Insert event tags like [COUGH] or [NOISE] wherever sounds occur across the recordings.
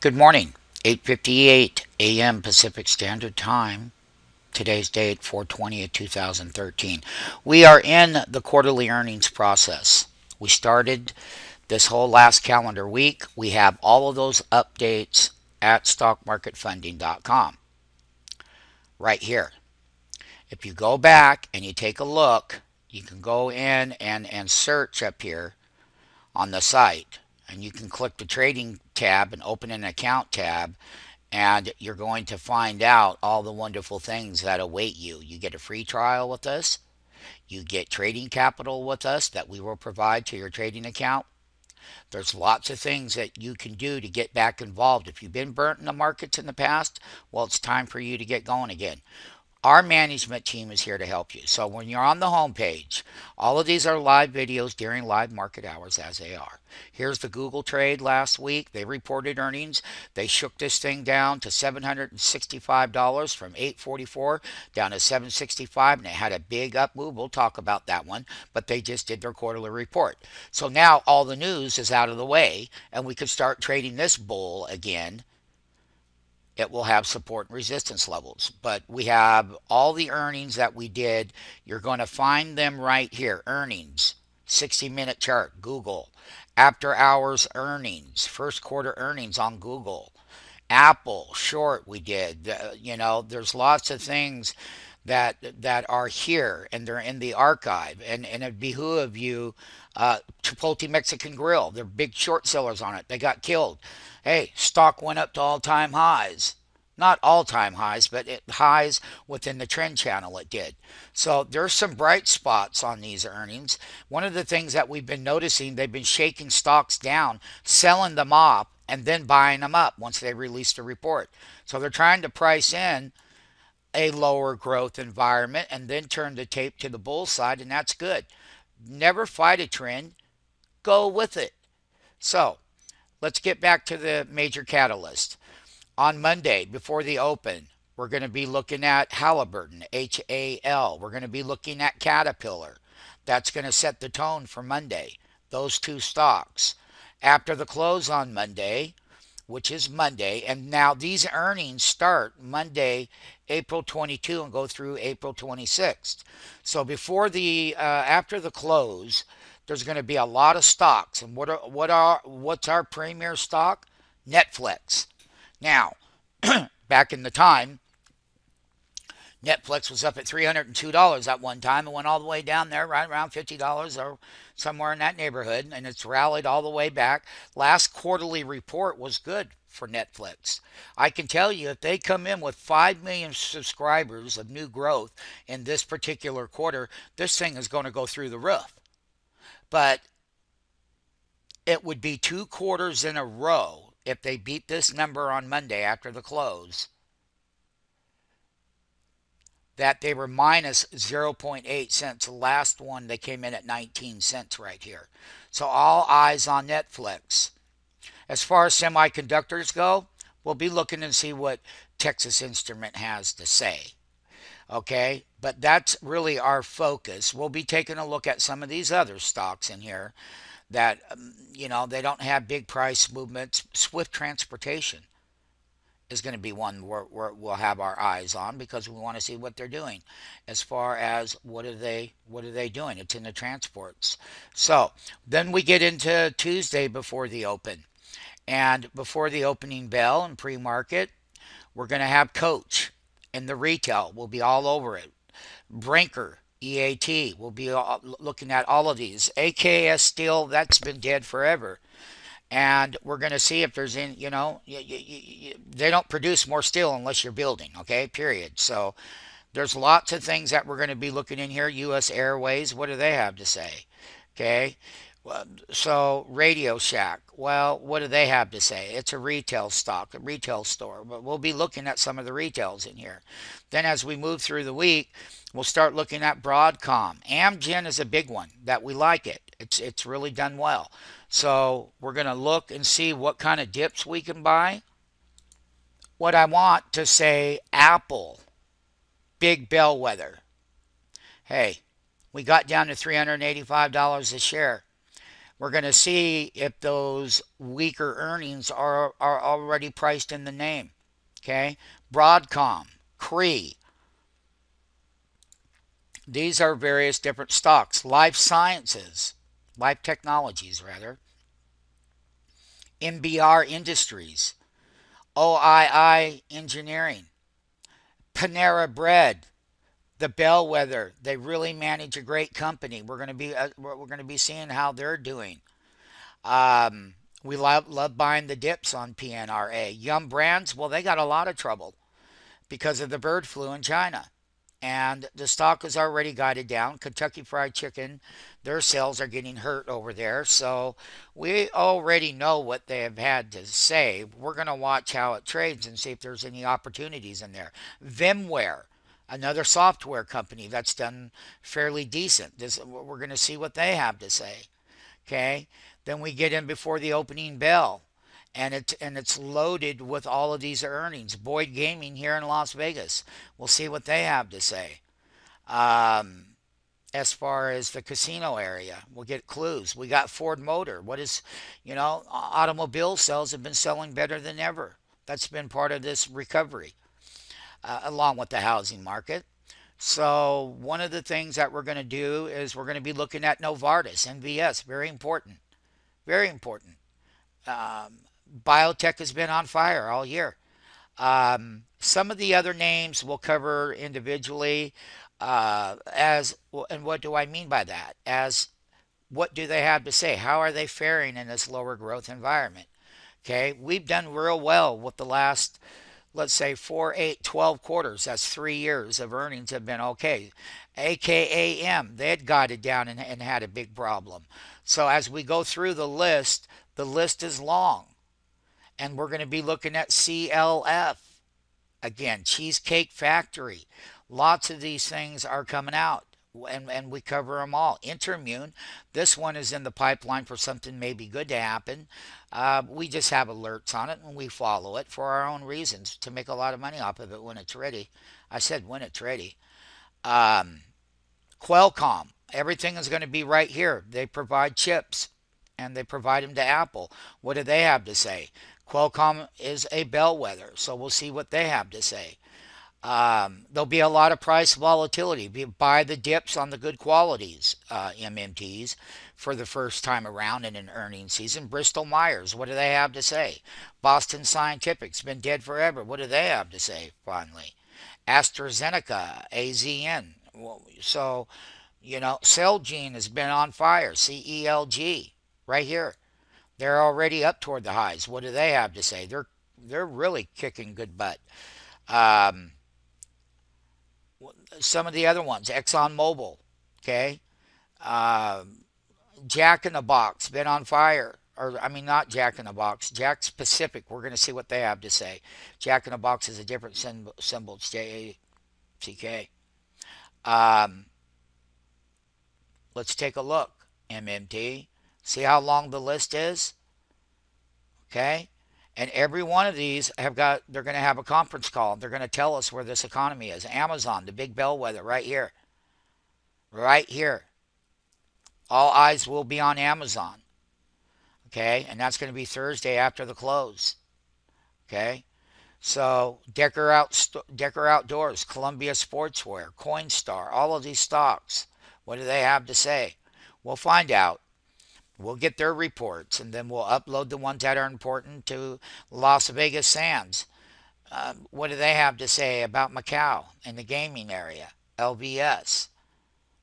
Good morning. 8:58 a.m. Pacific Standard Time. Today's date 420 of 2013. We are in the quarterly earnings process. We started this whole last calendar week. We have all of those updates at stockmarketfunding.com. Right here. If you go back and you take a look, you can go in and, and search up here on the site and you can click the trading tab and open an account tab and you're going to find out all the wonderful things that await you. You get a free trial with us. You get trading capital with us that we will provide to your trading account. There's lots of things that you can do to get back involved. If you've been burnt in the markets in the past, well, it's time for you to get going again. Our management team is here to help you. So when you're on the home page, all of these are live videos during live market hours as they are. Here's the Google trade last week. They reported earnings. They shook this thing down to $765 from 844 down to 765 and it had a big up move. We'll talk about that one, but they just did their quarterly report. So now all the news is out of the way and we could start trading this bull again it will have support and resistance levels. But we have all the earnings that we did. You're going to find them right here. Earnings, 60 minute chart, Google. After hours earnings, first quarter earnings on Google. Apple, short, we did. Uh, you know, there's lots of things that that are here and they're in the archive and and it behoove you uh, Chipotle Mexican Grill they're big short sellers on it they got killed hey, stock went up to all time highs. Not all time highs, but it, highs within the trend channel it did. So there's some bright spots on these earnings. One of the things that we've been noticing, they've been shaking stocks down, selling them off, and then buying them up once they release the report. So they're trying to price in a lower growth environment and then turn the tape to the bull side, and that's good. Never fight a trend, go with it. So let's get back to the major catalyst. On Monday, before the open, we're going to be looking at Halliburton, H A L. We're going to be looking at Caterpillar. That's going to set the tone for Monday, those two stocks. After the close on Monday, which is Monday, and now these earnings start Monday, April 22 and go through April 26th. So before the uh, after the close, there's going to be a lot of stocks. And what are what are what's our premier stock? Netflix. Now, [CLEARS THROAT] back in the time, Netflix was up at $302 at one time and went all the way down there right around $50 or somewhere in that neighborhood and it's rallied all the way back. Last quarterly report was good for Netflix. I can tell you if they come in with 5 million subscribers of new growth in this particular quarter, this thing is going to go through the roof but it would be two quarters in a row if they beat this number on Monday after the close that they were minus 0.8 cents. The last one, they came in at 19 cents right here. So all eyes on Netflix. As far as semiconductors go, we'll be looking and see what Texas Instrument has to say. Okay, but that's really our focus. We'll be taking a look at some of these other stocks in here that, um, you know, they don't have big price movements. Swift Transportation is going to be one where, where, we'll have our eyes on because we want to see what they're doing as far as what are they what are they doing it's in the transports so then we get into tuesday before the open and before the opening bell and pre-market we're going to have coach and the retail will be all over it. Brinker, EAT, will be looking at all of these. AKS Steel, that's been dead forever. And we're going to see if there's in, you know, you, you, you, they don't produce more steel unless you're building, okay, period. So there's lots of things that we're going to be looking in here. U.S. Airways, what do they have to say? Okay. So Radio Shack, well, what do they have to say? It's a retail stock, a retail store, but we'll be looking at some of the retails in here. Then as we move through the week, we'll start looking at Broadcom. Amgen is a big one that we like it. It's it's really done well. So we're going to look and see what kind of dips we can buy. What I want to say Apple, big bellwether. Hey, we got down to $385 a share We're going to see if those weaker earnings are, are already priced in the name. Okay? Broadcom, Cree. These are various different stocks. Life Sciences, Life Technologies, rather. MBR Industries, OII Engineering, Panera Bread, the bellwether. They really manage a great company. We're going to be uh, we're going to be seeing how they're doing. Um, we love love buying the dips on PNRA. Yum Brands, well, they got a lot of trouble because of the bird flu in China. And the stock is already guided down. Kentucky Fried Chicken, their sales are getting hurt over there. So we already know what they have had to say. We're going to watch how it trades and see if there's any opportunities in there. VMware, another software company that's done fairly decent. This, we're going to see what they have to say. Okay. Then we get in before the opening bell and it's and it's loaded with all of these earnings. Boyd Gaming here in Las Vegas. We'll see what they have to say. Um, as far as the casino area, we'll get clues. We got Ford Motor. What is, you know, automobile sales have been selling better than ever. That's been part of this recovery uh, along with the housing market. So one of the things that we're going to do is we're going to be looking at Novartis, NVS, very important, very important. Um, biotech has been on fire all year. Um, some of the other names we'll cover individually. Uh, as and what do I mean by that? As what do they have to say? How are they faring in this lower growth environment? Okay, we've done real well with the last let's say 4, 8, 12 quarters, that's three years of earnings have been okay. AKAM, they had it down and, and had a big problem. So as we go through the list, the list is long. And we're going to be looking at CLF. Again, Cheesecake Factory. Lots of these things are coming out and, and we cover them all. Intermune, this one is in the pipeline for something maybe good to happen. Uh, we just have alerts on it and we follow it for our own reasons to make a lot of money off of it when it's ready. I said when it's ready. Um, Qualcomm, everything is going to be right here. They provide chips and they provide them to Apple. What do they have to say? Qualcomm is a bellwether, so we'll see what they have to say. Um, there'll be a lot of price volatility. Buy the dips on the good qualities uh, MMTs for the first time around in an earnings season. Bristol Myers, what do they have to say? Boston Scientific's been dead forever. What do they have to say finally? AstraZeneca, AZN. So, you know, Celgene has been on fire. CELG, right here. They're already up toward the highs. What do they have to say? They're they're really kicking good butt. Um, some of the other ones, ExxonMobil, okay, uh, Jack in the Box, been on fire. Or, I mean, not Jack in the Box, Jakks Pacific. We're going to see what they have to say. Jack in the Box is a different symbol. It's J A C K. Um, let's take a look. MMT. See how long the list is? Okay. And every one of these have got, they're going to have a conference call. They're going to tell us where this economy is. Amazon, the big bellwether, right here. Right here. All eyes will be on Amazon. Okay. And that's going to be Thursday after the close. Okay. So Decker, Out, Decker Outdoors, Columbia Sportswear, Coinstar, all of these stocks. What do they have to say? We'll find out. We'll get their reports and then we'll upload the ones that are important to Las Vegas Sands. Uh, what do they have to say about Macau in the gaming area? LVS,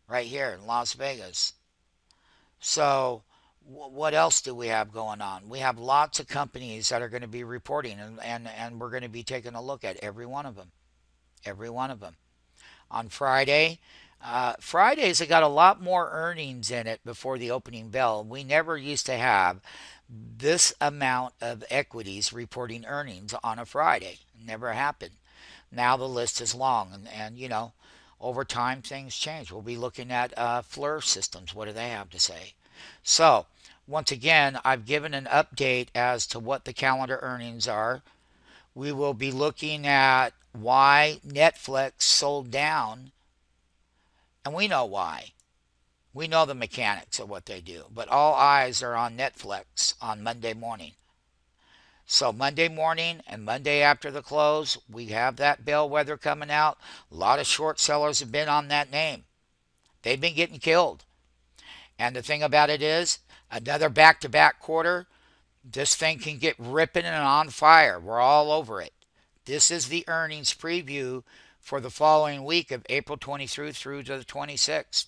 right here in Las Vegas. So, what else do we have going on? We have lots of companies that are going to be reporting, and, and, and we're going to be taking a look at every one of them. Every one of them. On Friday, uh, Fridays have got a lot more earnings in it before the opening bell. We never used to have this amount of equities reporting earnings on a Friday. Never happened. Now the list is long, and, and you know, over time things change. We'll be looking at uh, FLIR systems. What do they have to say? So, once again, I've given an update as to what the calendar earnings are. We will be looking at why Netflix sold down and we know why. We know the mechanics of what they do, but all eyes are on Netflix on Monday morning. So Monday morning and Monday after the close, we have that bellwether coming out. A lot of short sellers have been on that name. They've been getting killed. And the thing about it is, another back to back quarter, this thing can get ripping and on fire. We're all over it. This is the earnings preview for the following week of April 23rd through to the 26th.